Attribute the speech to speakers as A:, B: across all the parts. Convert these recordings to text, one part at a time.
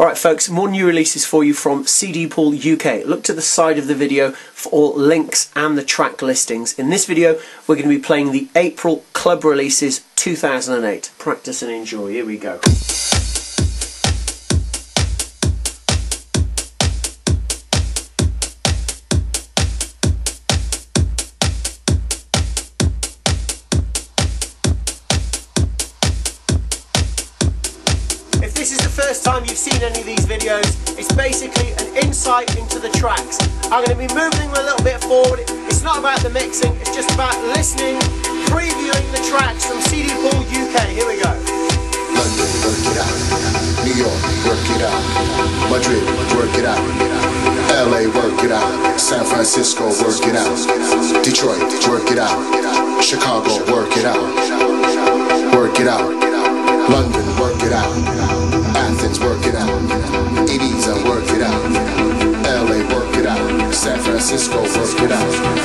A: Alright folks, more new releases for you from CD Pool UK. Look to the side of the video for all links and the track listings. In this video, we're going to be playing the April club releases 2008. Practice and enjoy. Here we go. First time you've seen any of these videos, it's basically an insight into the tracks. I'm going to be moving them a little bit forward. It's not about the mixing, it's just about listening, previewing the tracks from CD Pool UK. Here we go.
B: London, work it out. New York, work it out. Madrid, work it out. LA, work it out. San Francisco, work it out. Detroit, work it out. Chicago, work it out. Work it out. London, work it out. Francisco, work it out.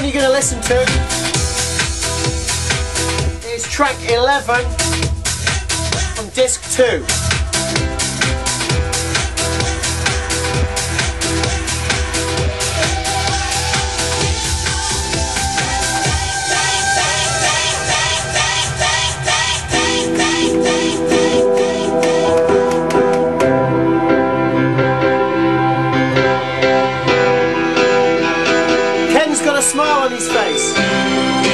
A: One you're going to listen to is track 11 from disc 2. got a smile on his face.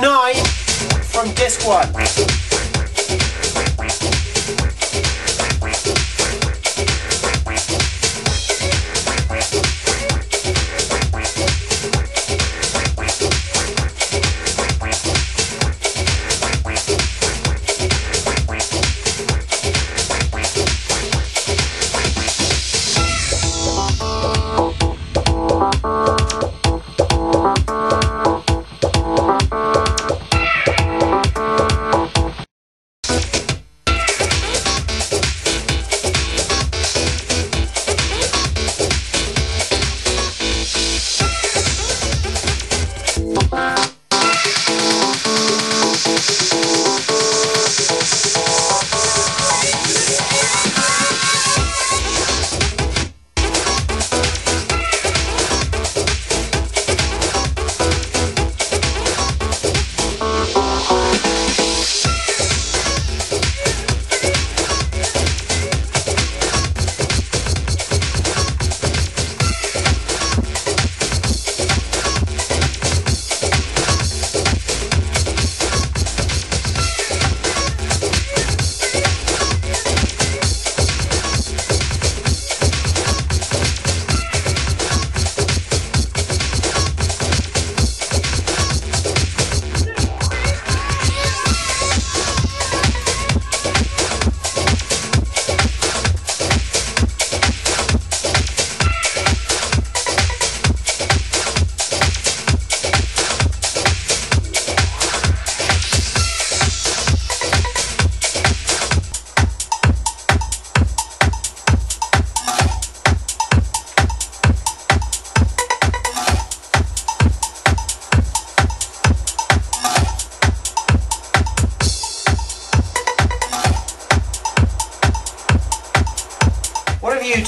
A: 9 from disc 1.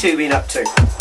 A: Two been up to?